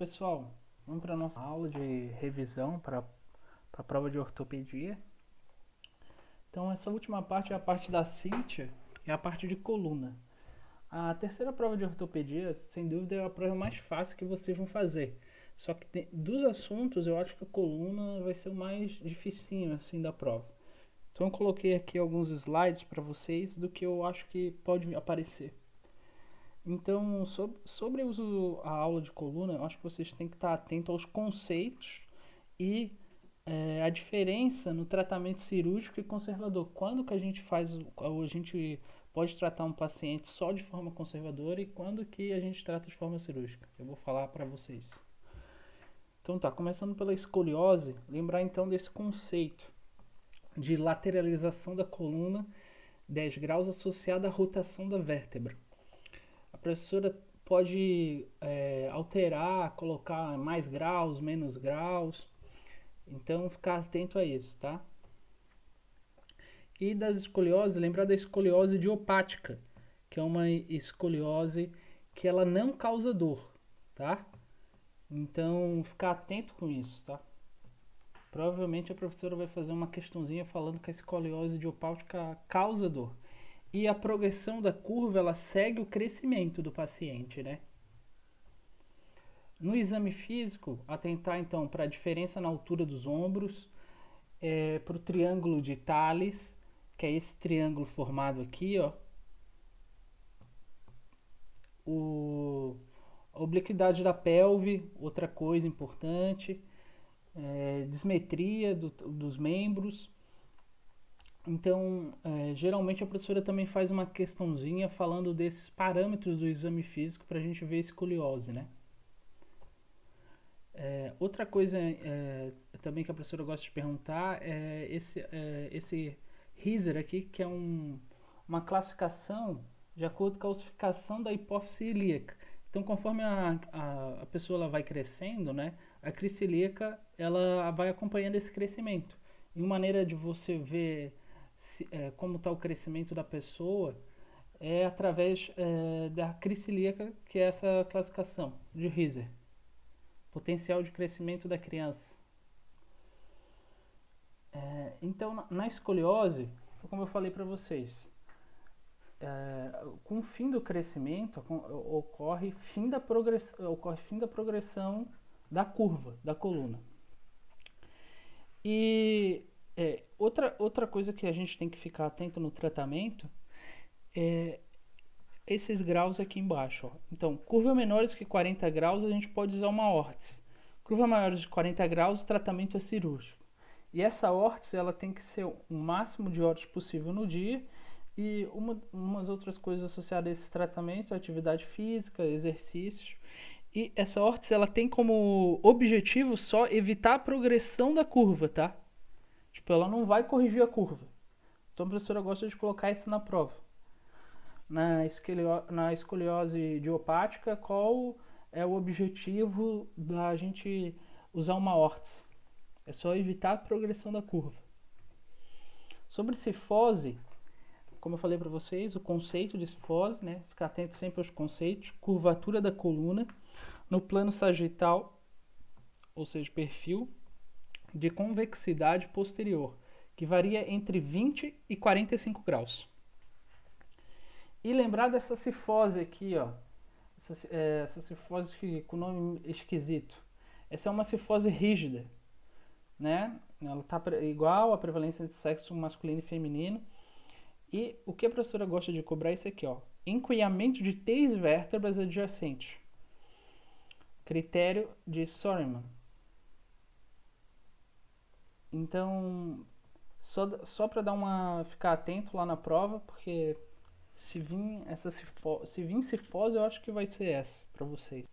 pessoal, vamos para a nossa aula de revisão para a prova de ortopedia. Então, essa última parte é a parte da cincha e a parte de coluna. A terceira prova de ortopedia, sem dúvida, é a prova mais fácil que vocês vão fazer. Só que tem, dos assuntos, eu acho que a coluna vai ser o mais dificinho assim da prova. Então eu coloquei aqui alguns slides para vocês do que eu acho que pode aparecer. Então, sobre, sobre uso, a aula de coluna, eu acho que vocês têm que estar atentos aos conceitos e é, a diferença no tratamento cirúrgico e conservador. Quando que a gente faz, a gente pode tratar um paciente só de forma conservadora e quando que a gente trata de forma cirúrgica. Eu vou falar para vocês. Então tá, começando pela escoliose, lembrar então desse conceito de lateralização da coluna 10 graus associada à rotação da vértebra professora pode é, alterar, colocar mais graus, menos graus. Então, ficar atento a isso, tá? E das escolioses, lembrar da escoliose idiopática, que é uma escoliose que ela não causa dor, tá? Então, ficar atento com isso, tá? Provavelmente a professora vai fazer uma questãozinha falando que a escoliose idiopática causa dor e a progressão da curva ela segue o crescimento do paciente, né? No exame físico, atentar então para a diferença na altura dos ombros, é, para o triângulo de Thales, que é esse triângulo formado aqui, ó. O, a obliquidade da pelve, outra coisa importante, é, dismetria do, dos membros, então, é, geralmente a professora também faz uma questãozinha falando desses parâmetros do exame físico para a gente ver escoliose, né? É, outra coisa é, também que a professora gosta de perguntar é esse, é, esse Riser aqui, que é um, uma classificação de acordo com a ossificação da hipófise ilíaca. Então, conforme a, a, a pessoa ela vai crescendo, né, a crise ilíaca ela vai acompanhando esse crescimento. E uma maneira de você ver se, é, como está o crescimento da pessoa é através é, da crise que é essa classificação de Riser. Potencial de crescimento da criança. É, então, na, na, escoliose, como eu falei para vocês, é, com o fim do crescimento ocorre fim da ocorre fim da progressão da curva da coluna. E é, outra, outra coisa que a gente tem que ficar atento no tratamento é esses graus aqui embaixo. Ó. Então, curva menores que 40 graus, a gente pode usar uma órtese. Curva maiores de 40 graus, o tratamento é cirúrgico. E essa órtese, ela tem que ser o máximo de horas possível no dia e uma, umas outras coisas associadas a esses tratamentos, atividade física, exercícios. E essa órtese, ela tem como objetivo só evitar a progressão da curva, tá? Tipo, ela não vai corrigir a curva. Então a professora gosta de colocar isso na prova. Na, esquilio, na escoliose idiopática, qual é o objetivo da gente usar uma órtese? É só evitar a progressão da curva. Sobre cifose, como eu falei para vocês, o conceito de cifose, né? Ficar atento sempre aos conceitos. Curvatura da coluna no plano sagital, ou seja, perfil, de convexidade posterior, que varia entre 20 e 45 graus. E lembrar dessa cifose aqui, ó, essa, é, essa cifose que, com nome esquisito. Essa é uma cifose rígida, né? Ela está igual à prevalência de sexo masculino e feminino. E o que a professora gosta de cobrar é isso aqui, ó. Encoiamento de três vértebras adjacentes. Critério de Soreman. Então, só, só para dar uma ficar atento lá na prova, porque se vir essa cifo, se vir cifose, eu acho que vai ser essa para vocês.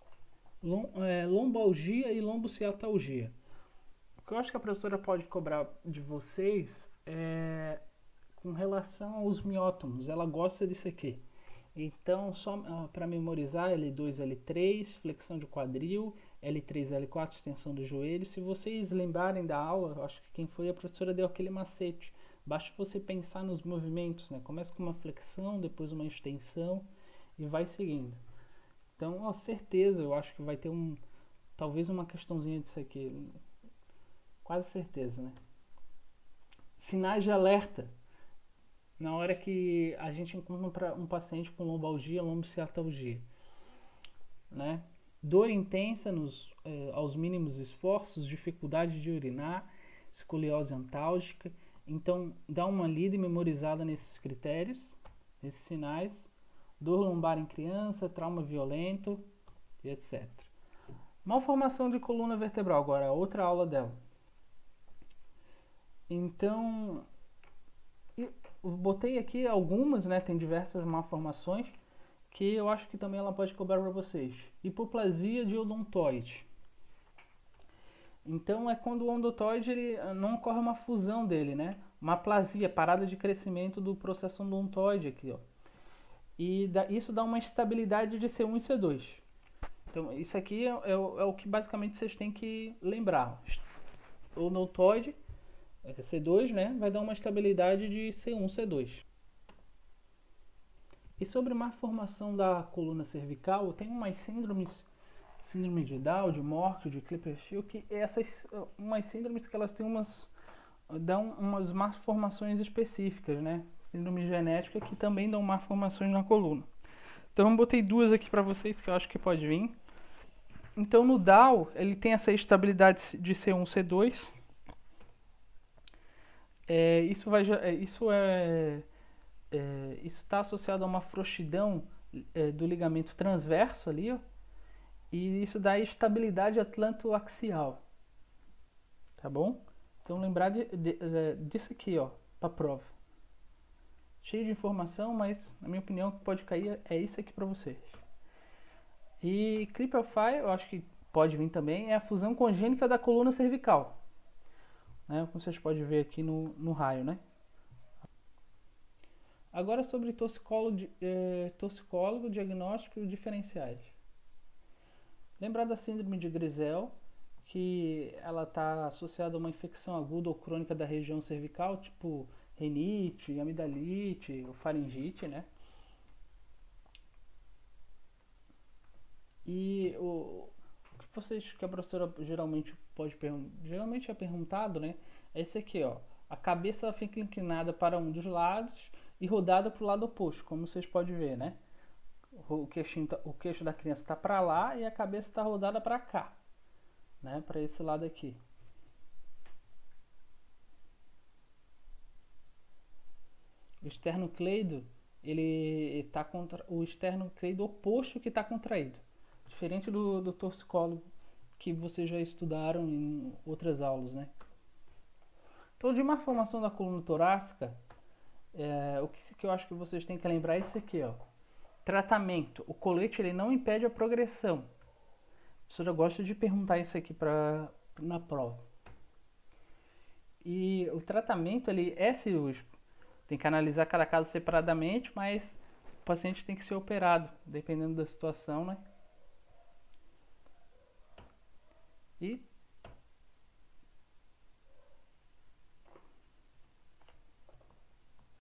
Lom, é, lombalgia e lombociatalgia. O que eu acho que a professora pode cobrar de vocês é com relação aos miótomos. Ela gosta disso aqui. Então, só para memorizar, L2, L3, flexão de quadril L3, L4, extensão do joelho. Se vocês lembrarem da aula, acho que quem foi a professora deu aquele macete. Basta você pensar nos movimentos, né? Começa com uma flexão, depois uma extensão e vai seguindo. Então, ó, certeza, eu acho que vai ter um, talvez uma questãozinha disso aqui. Quase certeza, né? Sinais de alerta. Na hora que a gente encontra um paciente com lombalgia, lombociatalgia, né? Dor intensa nos, eh, aos mínimos esforços, dificuldade de urinar, escoliose antálgica. Então, dá uma lida e memorizada nesses critérios, nesses sinais. Dor lombar em criança, trauma violento e etc. Malformação de coluna vertebral, agora outra aula dela. Então, botei aqui algumas, né? Tem diversas malformações que eu acho que também ela pode cobrar para vocês. Hipoplasia de odontoide. Então é quando o odontoide ele, ah, não ocorre uma fusão dele, né? Uma aplasia, parada de crescimento do processo odontoide aqui, ó. E isso dá uma estabilidade de C1 e C2. Então isso aqui é, é, é o que basicamente vocês têm que lembrar. O odontoide, é C2, né? Vai dar uma estabilidade de C1, C2. E sobre má formação da coluna cervical, tem umas síndromes, síndrome de Down, de Mork, de Klippers-Hill, que essas umas síndromes que elas têm umas dão umas malformações específicas, né? Síndrome genética que também dão malformações na coluna. Então eu botei duas aqui para vocês que eu acho que pode vir. Então no Down, ele tem essa estabilidade de C1, C2. É, isso vai é, isso é é, isso está associado a uma frouxidão é, do ligamento transverso ali, ó, e isso dá estabilidade atlantoaxial. Tá bom? Então lembrar de, de, de, disso aqui, ó, para prova. Cheio de informação, mas na minha opinião que pode cair é isso aqui para vocês. E Clipperfy, eu acho que pode vir também, é a fusão congênita da coluna cervical. Né? Como vocês podem ver aqui no, no raio, né? Agora sobre toxicólogo, eh, toxicólogo diagnóstico e diferenciais. Lembrar da síndrome de Grisel, que ela está associada a uma infecção aguda ou crônica da região cervical, tipo renite, amidalite, ou faringite, né? E o, o que vocês que a professora geralmente pode perguntar, geralmente é perguntado, né? É esse aqui, ó. A cabeça fica inclinada para um dos lados e rodada para o lado oposto, como vocês podem ver, né? O, queixo, tá, o queixo da criança está para lá e a cabeça está rodada para cá, né? Para esse lado aqui. O esternocleido, ele está contra o esternocleido oposto que está contraído, diferente do, do torcicolo que vocês já estudaram em outras aulas, né? Então, de uma formação da coluna torácica, é, o que, que eu acho que vocês têm que lembrar é isso aqui, ó. Tratamento. O colete ele não impede a progressão. A professora gosta de perguntar isso aqui pra, na prova. E o tratamento ele é cirúrgico. Tem que analisar cada caso separadamente, mas o paciente tem que ser operado, dependendo da situação, né? E